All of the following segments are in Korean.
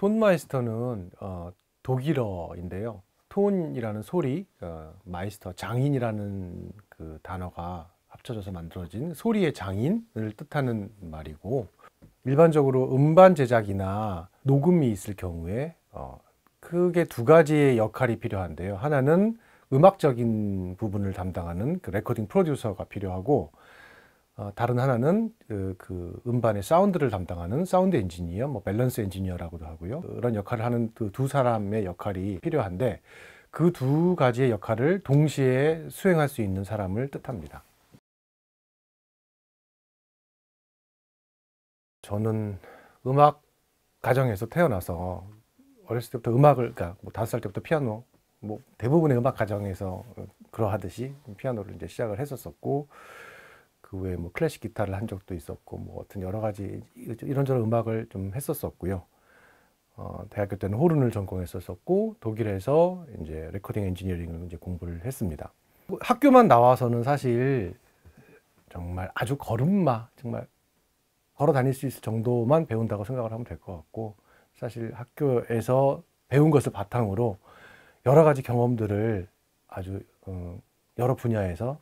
Tonmeister는 어, 독일어인데요. Ton이라는 소리, 어, Meister 장인이라는 그 단어가 합쳐져서 만들어진 소리의 장인을 뜻하는 말이고 일반적으로 음반 제작이나 녹음이 있을 경우에 어, 크게 두 가지의 역할이 필요한데요. 하나는 음악적인 부분을 담당하는 그 레코딩 프로듀서가 필요하고 어, 다른 하나는 그, 그 음반의 사운드를 담당하는 사운드 엔지니어, 뭐 밸런스 엔지니어라고도 하고요. 그런 역할을 하는 그 두 사람의 역할이 필요한데 그 두 가지의 역할을 동시에 수행할 수 있는 사람을 뜻합니다. 저는 음악 가정에서 태어나서 어렸을 때부터 음악을, 그러니까 뭐 다섯 살 때부터 피아노, 뭐 대부분의 음악 가정에서 그러하듯이 피아노를 이제 시작을 했었었고 그 외에 뭐 클래식 기타를 한 적도 있었고 뭐 어떤 여러 가지 이런저런 음악을 좀 했었었고요. 어, 대학교 때는 호른을 전공했었었고 독일에서 이제 레코딩 엔지니어링을 이제 공부를 했습니다. 학교만 나와서는 사실 정말 아주 걸음마 정말 걸어 다닐 수 있을 정도만 배운다고 생각을 하면 될 것 같고 사실 학교에서 배운 것을 바탕으로 여러 가지 경험들을 아주 어, 여러 분야에서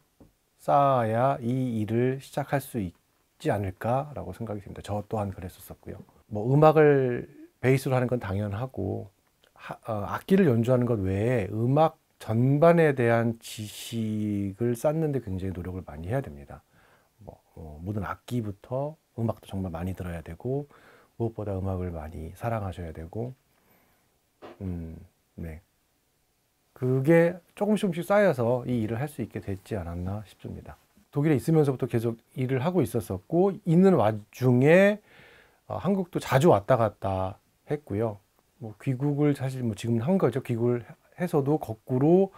쌓아야 이 일을 시작할 수 있지 않을까라고 생각이 듭니다. 저 또한 그랬었었고요. 뭐 음악을 베이스로 하는 건 당연하고 하, 어, 악기를 연주하는 것 외에 음악 전반에 대한 지식을 쌓는데 굉장히 노력을 많이 해야 됩니다. 뭐, 어, 모든 악기부터 음악도 정말 많이 들어야 되고 무엇보다 음악을 많이 사랑하셔야 되고 음, 네. 그게 조금씩 조금씩 쌓여서 이 일을 할 수 있게 됐지 않았나 싶습니다. 독일에 있으면서부터 계속 일을 하고 있었었고 있는 와중에 어, 한국도 자주 왔다 갔다 했고요. 뭐 귀국을 사실 뭐 지금 한 거죠. 귀국을 해서도 거꾸로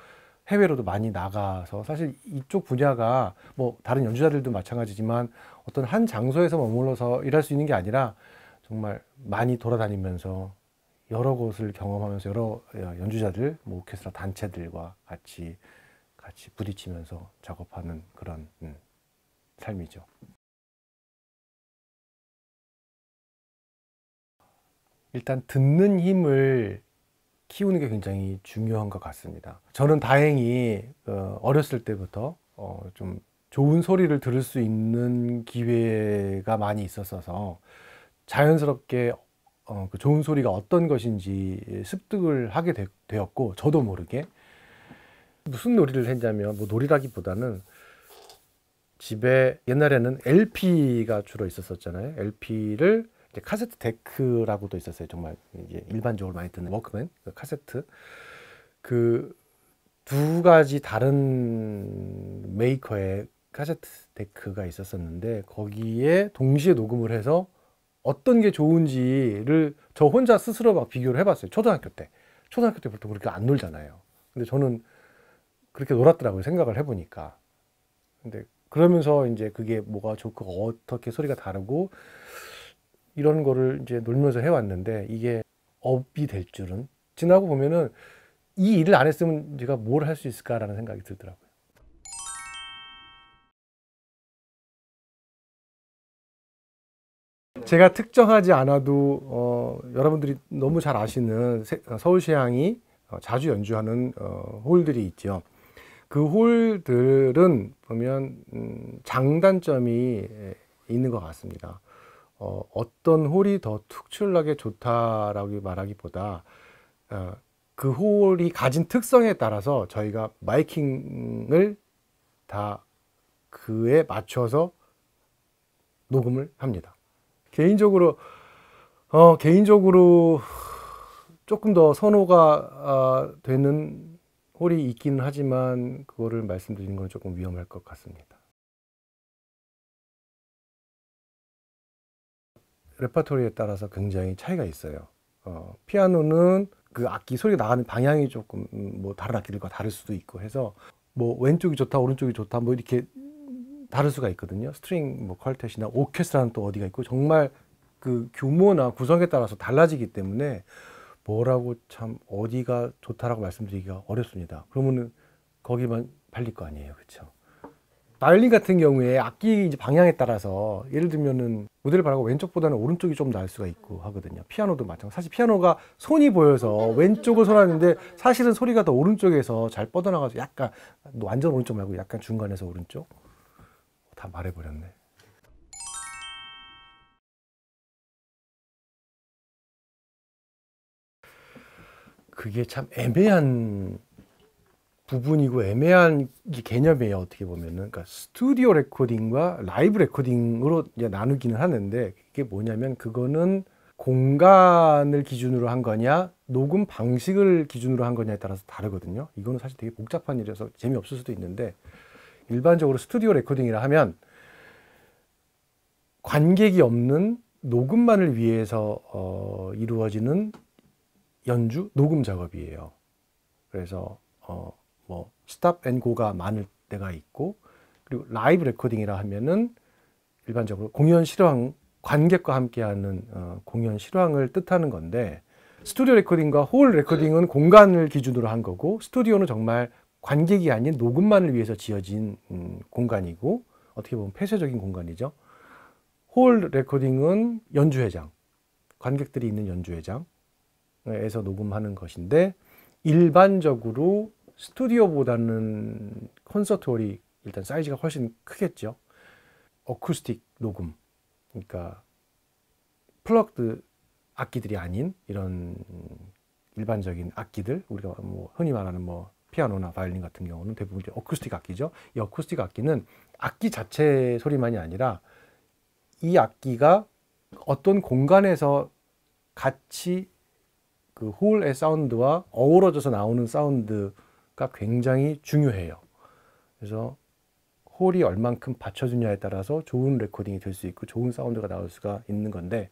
해외로도 많이 나가서 사실 이쪽 분야가 뭐 다른 연주자들도 마찬가지지만 어떤 한 장소에서 머물러서 일할 수 있는 게 아니라 정말 많이 돌아다니면서 여러 곳을 경험하면서 여러 연주자들, 뭐 오케스트라 단체들과 같이 같이 부딪히면서 작업하는 그런 음, 삶이죠. 일단 듣는 힘을 키우는 게 굉장히 중요한 것 같습니다. 저는 다행히 어, 어렸을 때부터 어, 좀 좋은 소리를 들을 수 있는 기회가 많이 있었어서 자연스럽게 어, 그 좋은 소리가 어떤 것인지 습득을 하게 되, 었고 저도 모르게 무슨 놀이를 했냐면 뭐 놀이라기보다는 집에 옛날에는 LP가 주로 있었었잖아요. LP를 카세트 데크라고도 있었어요. 정말 이제 일반적으로 많이 듣는 워크맨 그 카세트 그 두 가지 다른 메이커의 카세트 데크가 있었었는데 거기에 동시에 녹음을 해서 어떤 게 좋은지를 저 혼자 스스로 막 비교를 해봤어요. 초등학교 때. 초등학교 때부터 그렇게 안 놀잖아요. 근데 저는 그렇게 놀았더라고요. 생각을 해보니까. 근데 그러면서 이제 그게 뭐가 좋고 어떻게 소리가 다르고 이런 거를 이제 놀면서 해왔는데 이게 업이 될 줄은 지나고 보면은 이 일을 안 했으면 제가 뭘 할 수 있을까라는 생각이 들더라고요. 제가 특정하지 않아도 어, 여러분들이 너무 잘 아시는 세, 서울시향이 어, 자주 연주하는 어, 홀들이 있죠. 그 홀들은 보면 음, 장단점이 있는 것 같습니다. 어, 어떤 홀이 더 특출나게 좋다라고 말하기보다 어, 그 홀이 가진 특성에 따라서 저희가 마이킹을 다 그에 맞춰서 녹음을 합니다. 개인적으로 어, 개인적으로 조금 더 선호가 어, 되는 홀이 있기는 하지만 그거를 말씀드리는 건 조금 위험할 것 같습니다. 레파토리에 따라서 굉장히 차이가 있어요. 어, 피아노는 그 악기 소리가 나가는 방향이 조금 뭐 다른 악기들과 다를 수도 있고 해서 뭐 왼쪽이 좋다 오른쪽이 좋다 뭐 이렇게 다를 수가 있거든요. string 뭐 quartet이나 오케스트라는 또 어디가 있고 정말 그 규모나 구성에 따라서 달라지기 때문에 뭐라고 참 어디가 좋다라고 말씀드리기가 어렵습니다. 그러면은 거기만 팔릴 거 아니에요. 그렇죠? 바이올린 같은 경우에 악기 이제 방향에 따라서 예를 들면은 무대를 바라보고 왼쪽보다는 오른쪽이 좀 나을 수가 있고 하거든요. 피아노도 마찬가지. 사실 피아노가 손이 보여서 왼쪽을 선호하는데 사실은 소리가 더 오른쪽에서 잘 뻗어나가서 약간 완전 오른쪽 말고 약간 중간에서 오른쪽 다 말해버렸네. 그게 참 애매한 부분이고 애매한 이 개념이에요 어떻게 보면은 그러니까 스튜디오 레코딩과 라이브 레코딩으로 이제 나누기는 하는데 그게 뭐냐면 그거는 공간을 기준으로 한 거냐 녹음 방식을 기준으로 한 거냐에 따라서 다르거든요 이거는 사실 되게 복잡한 일이라서 재미없을 수도 있는데 일반적으로 스튜디오 레코딩이라 하면 관객이 없는 녹음만을 위해서 어, 이루어지는 연주 녹음 작업이에요. 그래서 어, 뭐 stop and go가 많을 때가 있고 그리고 라이브 레코딩이라 하면은 일반적으로 공연 실황 관객과 함께하는 어, 공연 실황을 뜻하는 건데 스튜디오 레코딩과 홀 레코딩은 공간을 기준으로 한 거고 스튜디오는 정말 관객이 아닌 녹음만을 위해서 지어진 음, 공간이고 어떻게 보면 폐쇄적인 공간이죠. 홀 레코딩은 연주회장, 관객들이 있는 연주회장에서 녹음하는 것인데 일반적으로 스튜디오보다는 콘서트홀이 일단 사이즈가 훨씬 크겠죠. 어쿠스틱 녹음. 그러니까 plugged 악기들이 아닌 이런 일반적인 악기들 우리가 뭐 흔히 말하는 뭐 피아노나 바이올린 같은 경우는 대부분 이제 어쿠스틱 악기죠. 이 어쿠스틱 악기는 악기 자체 소리만이 아니라 이 악기가 어떤 공간에서 같이 그 홀의 사운드와 어우러져서 나오는 사운드 가 굉장히 중요해요. 그래서 홀이 얼만큼 받쳐주냐에 따라서 좋은 레코딩이 될 수 있고 좋은 사운드가 나올 수가 있는 건데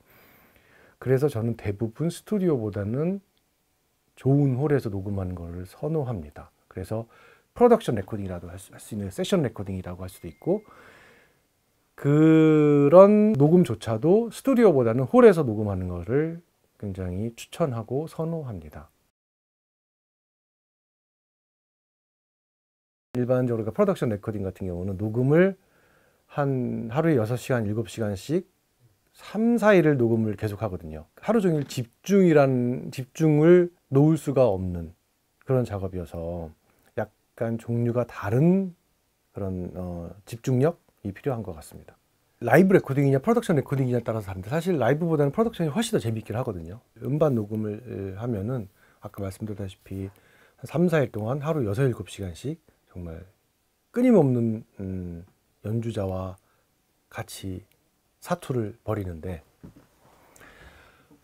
그래서 저는 대부분 스튜디오보다는 좋은 홀에서 녹음하는 것을 선호합니다. 그래서 프로덕션 레코딩이라도 할 수 있는 세션 레코딩이라고 할 수도 있고 그런 녹음조차도 스튜디오보다는 홀에서 녹음하는 것을 굉장히 추천하고 선호합니다. 일반적으로 그러니까 프로덕션 레코딩 같은 경우는 녹음을 한 하루에 6시간, 7시간씩 3, 4일을 녹음을 계속 하거든요. 하루 종일 집중이란 집중을 놓을 수가 없는 그런 작업이어서 약간 종류가 다른 그런 어, 집중력이 필요한 것 같습니다. 라이브 레코딩이냐 프로덕션 레코딩이냐에 따라서 다른데 사실 라이브보다는 프로덕션이 훨씬 더 재밌긴 하거든요. 음반 녹음을 하면은 아까 말씀드렸다시피 한 3, 4일 동안 하루 6, 7시간씩 정말 끊임없는 음, 연주자와 같이 사투를 벌이는데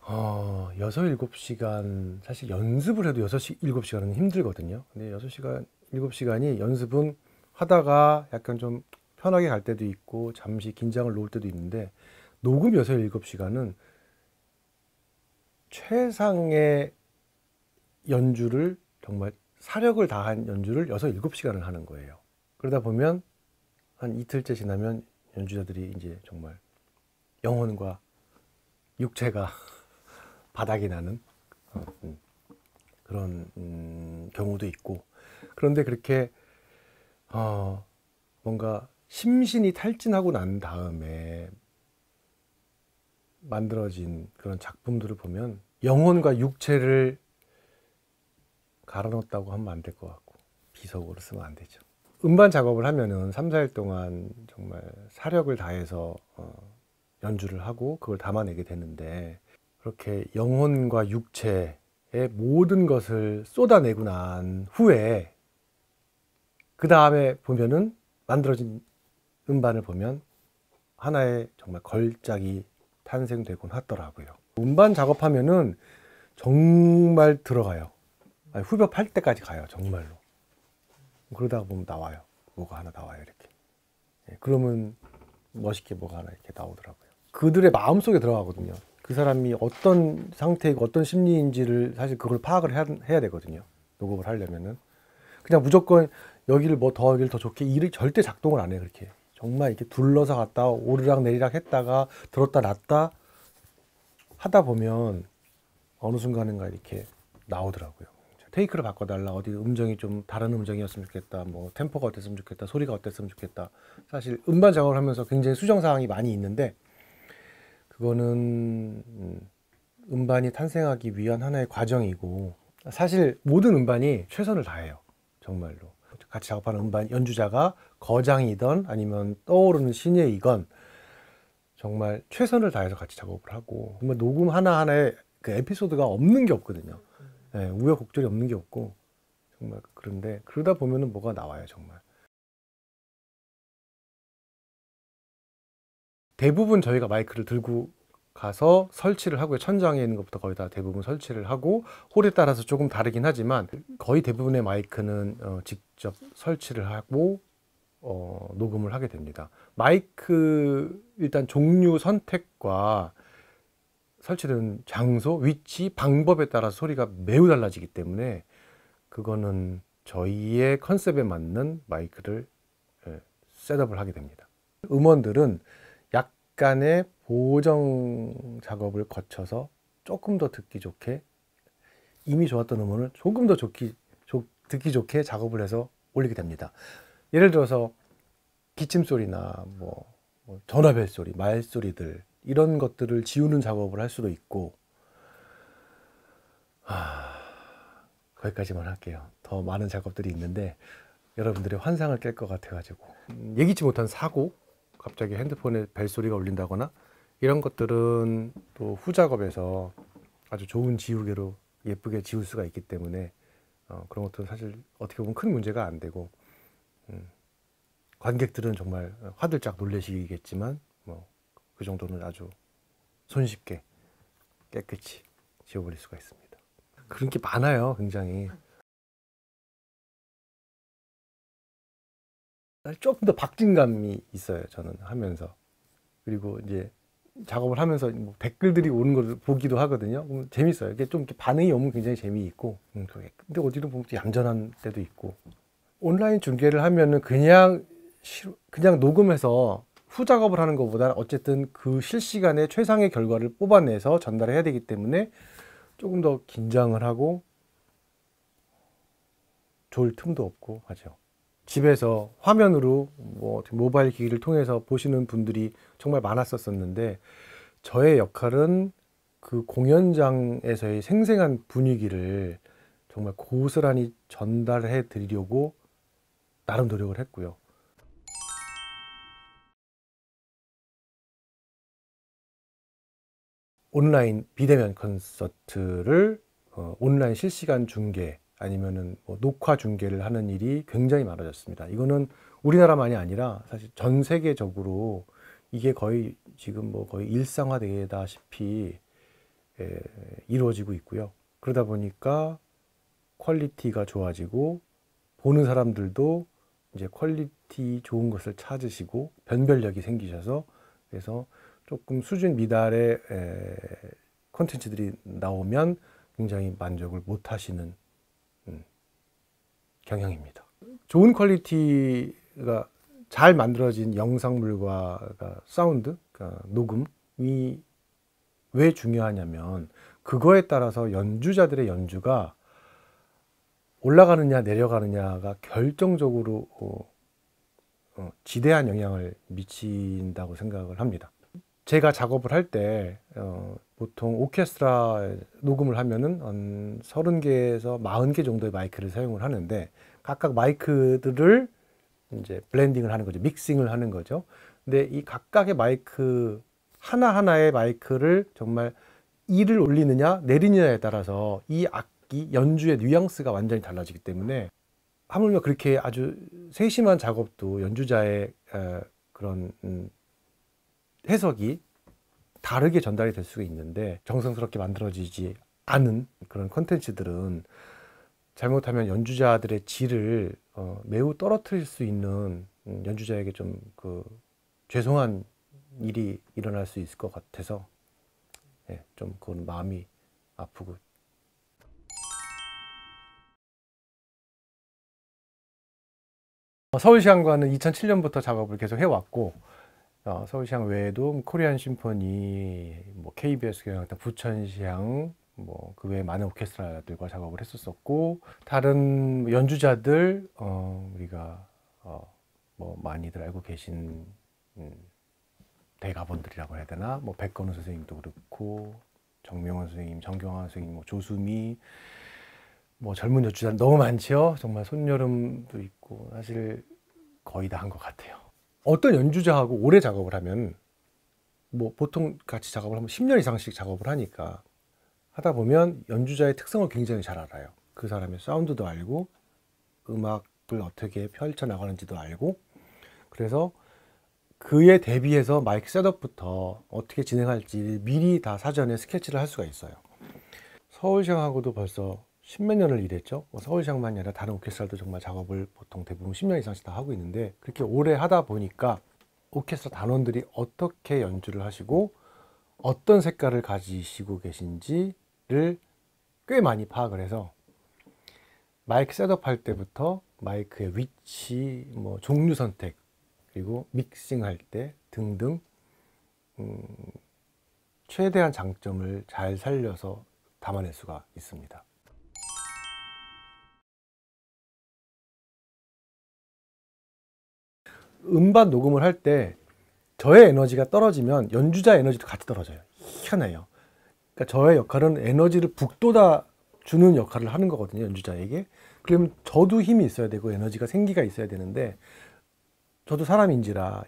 어, 6, 7시간 사실 연습을 해도 6, 7시간은 힘들거든요. 근데 6시간, 7시간이 연습은 하다가 약간 좀 편하게 갈 때도 있고 잠시 긴장을 놓을 때도 있는데 녹음 6, 7시간은 최상의 연주를 정말 사력을 다한 연주를 6, 7시간을 하는 거예요. 그러다 보면 한 이틀째 지나면 연주자들이 이제 정말 영혼과 육체가 바닥이 나는 어, 음, 그런 음, 경우도 있고 그런데 그렇게 어, 뭔가 심신이 탈진하고 난 다음에 만들어진 그런 작품들을 보면 영혼과 육체를 갈아 넣었다고 하면 안 될 것 같고 비석으로 쓰면 안 되죠. 음반 작업을 하면은 3, 4일 동안 정말 사력을 다해서 어, 연주를 하고 그걸 담아내게 되는데 그렇게 영혼과 육체의 모든 것을 쏟아내고 난 후에 그 다음에 보면은 만들어진 음반을 보면 하나의 정말 걸작이 탄생되곤 하더라고요. 음반 작업하면은 정말 들어가요. 아니, 후벼 팔 때까지 가요 정말로. 그러다가 보면 나와요. 뭐가 하나 나와요 이렇게. 예, 그러면 멋있게 뭐가 하나 이렇게 나오더라고요. 그들의 마음속에 들어가거든요 그 사람이 어떤 상태이고 어떤 심리인지를 사실 그걸 파악을 해야, 해야 되거든요. 녹음을 하려면은. 그냥 무조건 여기를 뭐 더 여기를 더 좋게 일을 절대 작동을 안 해요 그렇게. 정말 이렇게 둘러서 갔다 오르락 내리락 했다가 들었다 놨다 하다 보면 어느 순간인가 이렇게 나오더라고요. 테이크를 바꿔달라. 어디 음정이 좀 다른 음정이었으면 좋겠다. 뭐 템포가 어땠으면 좋겠다. 소리가 어땠으면 좋겠다. 사실 음반 작업을 하면서 굉장히 수정 사항이 많이 있는데 그거는 음, 음반이 탄생하기 위한 하나의 과정이고 사실 모든 음반이 최선을 다해요 정말로 같이 작업하는 음반 연주자가 거장이던 아니면 떠오르는 신예이건 정말 최선을 다해서 같이 작업을 하고 정말 녹음 하나 하나에 그 에피소드가 없는 게 없거든요. 네, 우여곡절이 없는 게 없고 정말 그런데 그러다 보면은 뭐가 나와요 정말. 대부분 저희가 마이크를 들고 가서 설치를 하고요. 천장에 있는 것부터 거의 다 대부분 설치를 하고 홀에 따라서 조금 다르긴 하지만 거의 대부분의 마이크는 어, 직접 설치를 하고 어, 녹음을 하게 됩니다. 마이크 일단 종류 선택과 설치된 장소, 위치, 방법에 따라서 소리가 매우 달라지기 때문에 그거는 저희의 컨셉에 맞는 마이크를 예, 셋업을 하게 됩니다. 음원들은 약간의 보정 작업을 거쳐서 조금 더 듣기 좋게 이미 좋았던 음원을 조금 더 좋기, 좋, 듣기 좋게 작업을 해서 올리게 됩니다. 예를 들어서 기침 소리나 뭐, 뭐 전화벨 소리, 말 소리들 이런 것들을 지우는 작업을 할 수도 있고 하... 거기까지만 할게요. 더 많은 작업들이 있는데 여러분들의 환상을 깰 것 같아가지고 음, 예기치 못한 사고 갑자기 핸드폰에 벨소리가 울린다거나 이런 것들은 또 후작업에서 아주 좋은 지우개로 예쁘게 지울 수가 있기 때문에 어, 그런 것들은 사실 어떻게 보면 큰 문제가 안 되고 음, 관객들은 정말 화들짝 놀래시겠지만 뭐 그 정도는 아주 손쉽게 깨끗이 지워버릴 수가 있습니다. 그런 게 많아요, 굉장히. 조금 더 박진감이 있어요, 저는 하면서. 그리고 이제 작업을 하면서 뭐 댓글들이 오는 걸 보기도 하거든요. 재밌어요. 이게 좀 이렇게 반응이 오면 굉장히 재미있고, 음, 근데 어디는 보면 얌전한 때도 있고. 온라인 중계를 하면은 그냥 그냥 녹음해서 후작업을 하는 것보다 어쨌든 그 실시간에 최상의 결과를 뽑아내서 전달해야 되기 때문에 조금 더 긴장을 하고 좋을 틈도 없고 하죠. 집에서 화면으로 뭐 모바일 기기를 통해서 보시는 분들이 정말 많았었는데 저의 역할은 그 공연장에서의 생생한 분위기를 정말 고스란히 전달해 드리려고 나름 노력을 했고요. 온라인 비대면 콘서트를 어, 온라인 실시간 중계 아니면은 뭐 녹화 중계를 하는 일이 굉장히 많아졌습니다. 이거는 우리나라만이 아니라 사실 전 세계적으로 이게 거의 지금 뭐 거의 일상화되다시피 에, 이루어지고 있고요. 그러다 보니까 quality가 좋아지고 보는 사람들도 이제 quality 좋은 것을 찾으시고 변별력이 생기셔서 그래서 조금 수준 미달의 콘텐츠들이 나오면 굉장히 만족을 못 하시는 음, 경향입니다. 좋은 quality가 잘 만들어진 영상물과 사운드, 그러니까 녹음이 왜 중요하냐면 그거에 따라서 연주자들의 연주가 올라가느냐 내려가느냐가 결정적으로 어, 어, 지대한 영향을 미친다고 생각을 합니다. 제가 작업을 할때 어, 보통 오케스트라 녹음을 하면은 한 30개에서 40개 정도의 마이크를 사용을 하는데 각각 마이크들을 이제 블렌딩을 하는 거죠. 믹싱을 하는 거죠. 근데 이 각각의 마이크 하나하나의 마이크를 정말 이를 올리느냐 내리느냐에 따라서 이 악기 연주의 뉘앙스가 완전히 달라지기 때문에 하물며 그렇게 아주 세심한 작업도 연주자의 그런 음, 해석이 다르게 전달이 될 수가 있는데 정성스럽게 만들어지지 않은 그런 컨텐츠들은 잘못하면 연주자들의 질을 어, 매우 떨어뜨릴 수 있는 음, 연주자에게 좀 그 죄송한 일이 일어날 수 있을 것 같아서 예, 좀 그건 마음이 아프고. 서울시향과는 2007년부터 작업을 계속 해왔고 어, 서울시향 외에도 뭐 코리안 심포니, 뭐 KBS 경영학당, 부천시향, 뭐 그 외에 많은 오케스트라들과 작업을 했었었고 다른 연주자들 어, 우리가 어, 뭐 많이들 알고 계신 음, 대가본들이라고 해야 되나 뭐 백건우 선생님도 그렇고 정명원 선생님, 정경환 선생님, 뭐 조수미 뭐 젊은 연주자 너무 많죠. 정말 손여름도 있고 사실 거의 다 한 것 같아요. 어떤 연주자하고 오래 작업을 하면 뭐 보통 같이 작업을 하면 10년 이상씩 작업을 하니까 하다 보면 연주자의 특성을 굉장히 잘 알아요. 그 사람의 사운드도 알고 음악을 어떻게 펼쳐 나가는지도 알고 그래서 그에 대비해서 마이크 셋업부터 어떻게 진행할지 미리 다 사전에 스케치를 할 수가 있어요. 서울시장하고도 벌써 십몇 년을 일했죠. 뭐 서울시장만이 아니라 다른 오케스트라도 정말 작업을 보통 대부분 10년 이상씩 다 하고 있는데 그렇게 오래 하다 보니까 오케스트라 단원들이 어떻게 연주를 하시고 어떤 색깔을 가지시고 계신지를 꽤 많이 파악을 해서 마이크 셋업할 때부터 마이크의 위치, 뭐 종류 선택, 그리고 믹싱할 때 등등 음, 최대한 장점을 잘 살려서 담아낼 수가 있습니다. 음반 녹음을 할 때 저의 에너지가 떨어지면 연주자 에너지도 같이 떨어져요. 희한해요. 그러니까 저의 역할은 에너지를 북돋아 주는 역할을 하는 거거든요. 연주자에게. 그러면 저도 힘이 있어야 되고 에너지가 생기가 있어야 되는데 저도 사람인지라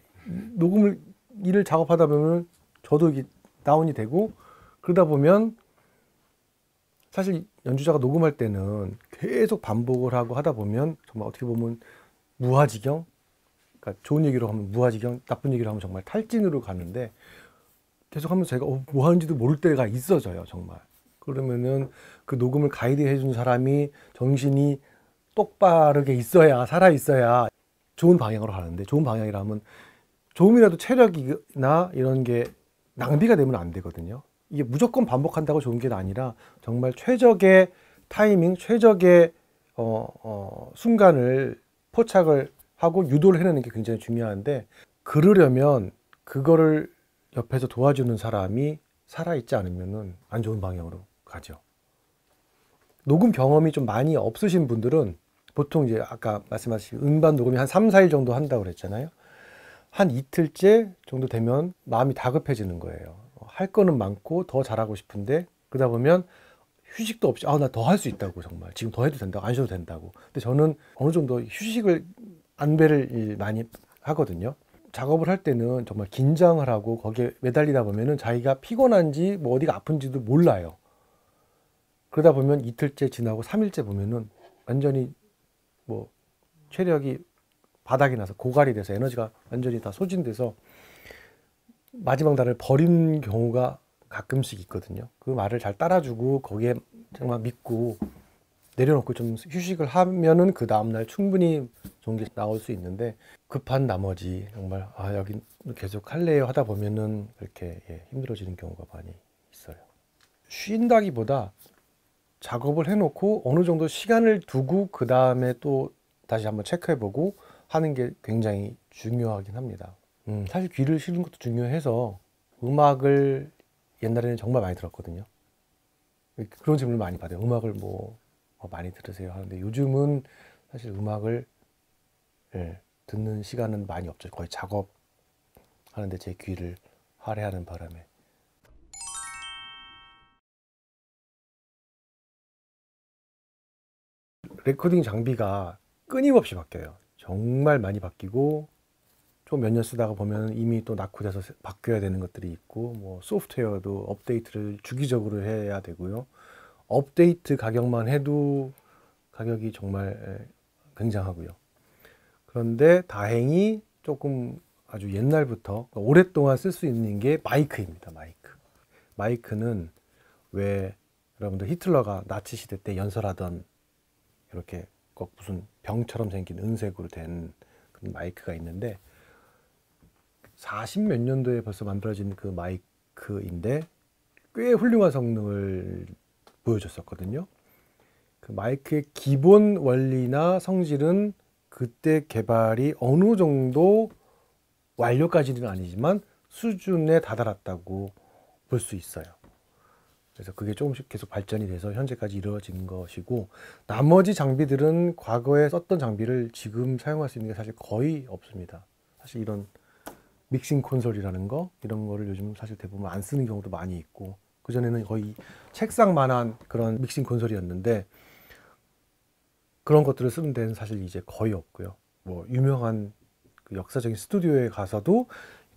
녹음을 일을 작업하다 보면 저도 이게 다운이 되고 그러다 보면 사실 연주자가 녹음할 때는 계속 반복을 하고 하다 보면 정말 어떻게 보면 무화지경 그러니까 좋은 얘기로 하면 무아지경, 나쁜 얘기로 하면 정말 탈진으로 가는데 계속 하면서 제가 어, 뭐 하는지도 모를 때가 있어져요, 정말. 그러면은 그 녹음을 가이드 해 준 사람이 정신이 똑바르게 있어야, 살아 있어야 좋은 방향으로 가는데 좋은 방향이라면 조금이라도 체력이나 이런 게 낭비가 되면 안 되거든요. 이게 무조건 반복한다고 좋은 게 아니라 정말 최적의 타이밍, 최적의 어, 어, 순간을 포착을 하고 유도를 해내는 게 굉장히 중요한데 그러려면 그거를 옆에서 도와주는 사람이 살아있지 않으면은 안 좋은 방향으로 가죠. 녹음 경험이 좀 많이 없으신 분들은 보통 이제 아까 말씀하신 음반 녹음이 한 3, 4일 정도 한다고 그랬잖아요. 한 이틀째 정도 되면 마음이 다급해지는 거예요. 할 거는 많고 더 잘하고 싶은데 그러다 보면 휴식도 없이 아 나 더 할 수 있다고 정말 지금 더 해도 된다고 안 쉬어도 된다고 근데 저는 어느 정도 휴식을 안배를 많이 하거든요. 작업을 할 때는 정말 긴장을 하고 거기에 매달리다 보면은 자기가 피곤한지 뭐 어디가 아픈지도 몰라요. 그러다 보면 이틀째 지나고 3일째 보면은 완전히 뭐 체력이 바닥이 나서 고갈이 돼서 에너지가 완전히 다 소진돼서 마지막 날을 버린 경우가 가끔씩 있거든요. 그 말을 잘 따라주고 거기에 정말 믿고 내려놓고 좀 휴식을 하면은 그 다음날 충분히 좋은 게 나올 수 있는데 급한 나머지 정말 아 여기 계속 할래요 하다 보면은 이렇게 예, 힘들어지는 경우가 많이 있어요. 쉰다기보다 작업을 해놓고 어느 정도 시간을 두고 그 다음에 또 다시 한번 체크해보고 하는 게 굉장히 중요하긴 합니다. 음, 사실 귀를 실는 것도 중요해서 음악을 옛날에는 정말 많이 들었거든요. 그런 질문을 많이 받아요. 음악을 뭐 어, 많이 들으세요 하는데 요즘은 사실 음악을 예, 듣는 시간은 많이 없죠. 거의 작업 하는데 제 귀를 할애하는 바람에 레코딩 장비가 끊임없이 바뀌어요. 정말 많이 바뀌고 좀 몇 년 쓰다가 보면 이미 또 낙후돼서 바뀌어야 되는 것들이 있고 뭐 소프트웨어도 업데이트를 주기적으로 해야 되고요. 업데이트 가격만 해도 가격이 정말 굉장하고요. 그런데 다행히 조금 아주 옛날부터 그러니까 오랫동안 쓸 수 있는 게 마이크입니다. 마이크. 마이크는 왜 여러분들 히틀러가 나치 시대 때 연설하던 이렇게 꼭 무슨 병처럼 생긴 은색으로 된 그런 마이크가 있는데 40 몇 년도에 벌써 만들어진 그 마이크인데 꽤 훌륭한 성능을 보여줬었거든요. 그 마이크의 기본 원리나 성질은 그때 개발이 어느 정도 완료까지는 아니지만 수준에 다다랐다고 볼 수 있어요. 그래서 그게 조금씩 계속 발전이 돼서 현재까지 이루어진 것이고 나머지 장비들은 과거에 썼던 장비를 지금 사용할 수 있는 게 사실 거의 없습니다. 사실 이런 믹싱 콘솔이라는 거 이런 거를 요즘 사실 대부분 안 쓰는 경우도 많이 있고 그 전에는 거의 책상만한 그런 믹싱 콘솔이었는데 그런 것들을 쓰는 데는 사실 이제 거의 없고요. 뭐 유명한 그 역사적인 스튜디오에 가서도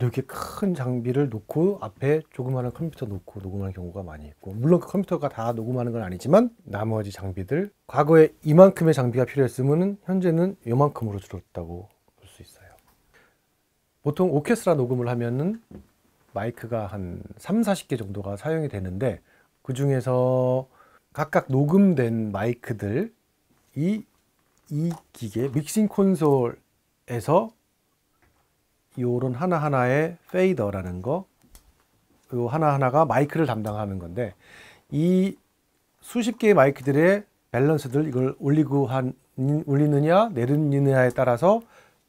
이렇게 큰 장비를 놓고 앞에 조그마한 컴퓨터 놓고 녹음하는 경우가 많이 있고 물론 그 컴퓨터가 다 녹음하는 건 아니지만 나머지 장비들 과거에 이만큼의 장비가 필요했으면 현재는 이만큼으로 줄었다고 볼 수 있어요. 보통 오케스트라 녹음을 하면은 마이크가 한 3, 40개 정도가 사용이 되는데 그 중에서 각각 녹음된 마이크들 이, 이 기계 믹싱 콘솔에서 요런 하나하나의 fader라는 거, 요 하나하나가 마이크를 담당하는 건데, 이 수십 개의 마이크들의 밸런스들, 이걸 올리고 한, 올리느냐, 내리느냐에 따라서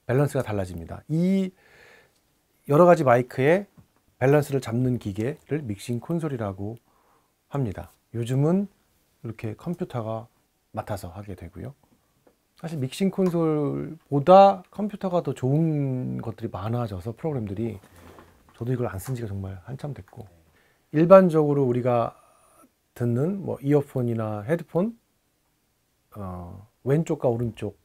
밸런스가 달라집니다. 이 여러 가지 마이크의 밸런스를 잡는 기계를 믹싱 콘솔이라고 합니다. 요즘은 이렇게 컴퓨터가 맡아서 하게 되고요. 사실 믹싱 콘솔보다 컴퓨터가 더 좋은 것들이 많아져서 프로그램들이 저도 이걸 안 쓴 지가 정말 한참 됐고 일반적으로 우리가 듣는 뭐 이어폰이나 헤드폰 어, 왼쪽과 오른쪽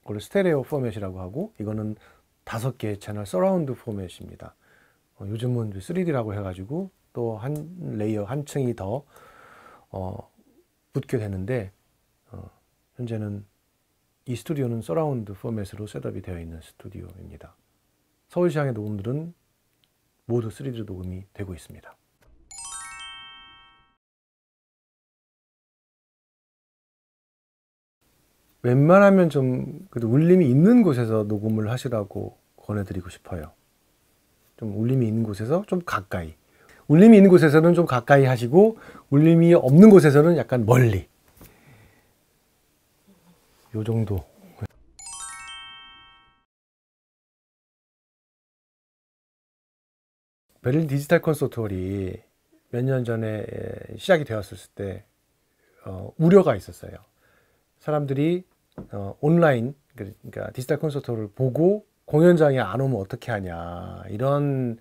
그걸 스테레오 포맷이라고 하고 이거는 다섯 개의 채널 서라운드 포맷입니다. 어, 요즘은 3D라고 해가지고 또 한 layer 한 층이 더 어, 붙게 되는데 어, 현재는 이 스튜디오는 서라운드 포맷으로 setup이 되어 있는 스튜디오입니다. 서울시향의 녹음들은 모두 3D로 녹음이 되고 있습니다. 웬만하면 좀 그래도 울림이 있는 곳에서 녹음을 하시라고 권해드리고 싶어요. 좀 울림이 있는 곳에서 좀 가까이. 울림이 있는 곳에서는 좀 가까이 하시고 울림이 없는 곳에서는 약간 멀리. 요 정도. 베를린 디지털 콘서트홀이 몇 년 전에 시작이 되었을 때 어, 우려가 있었어요. 사람들이 어, 온라인 그러니까 디지털 콘서트홀을 보고 공연장에 안 오면 어떻게 하냐 이런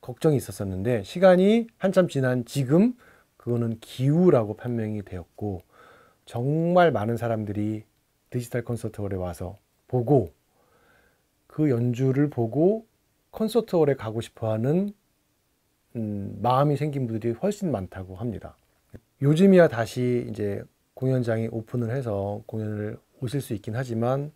걱정이 있었었는데 시간이 한참 지난 지금 그거는 기우라고 판명이 되었고 정말 많은 사람들이 디지털 콘서트홀에 와서 보고 그 연주를 보고 콘서트홀에 가고 싶어하는 음, 마음이 생긴 분들이 훨씬 많다고 합니다. 요즘이야 다시 이제 공연장이 오픈을 해서 공연을 오실 수 있긴 하지만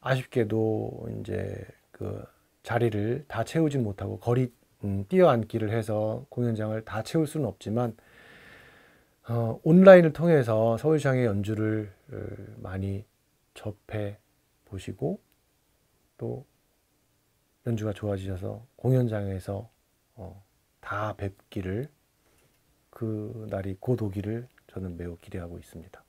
아쉽게도 이제 그 자리를 다 채우진 못하고 거리 음, 뛰어앉기를 해서 공연장을 다 채울 수는 없지만 어, 온라인을 통해서 서울시장의 연주를 어, 많이 접해 보시고 또 연주가 좋아지셔서 공연장에서 어, 다 뵙기를 그 날이 곧 오기를 저는 매우 기대하고 있습니다.